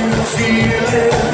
you feel it?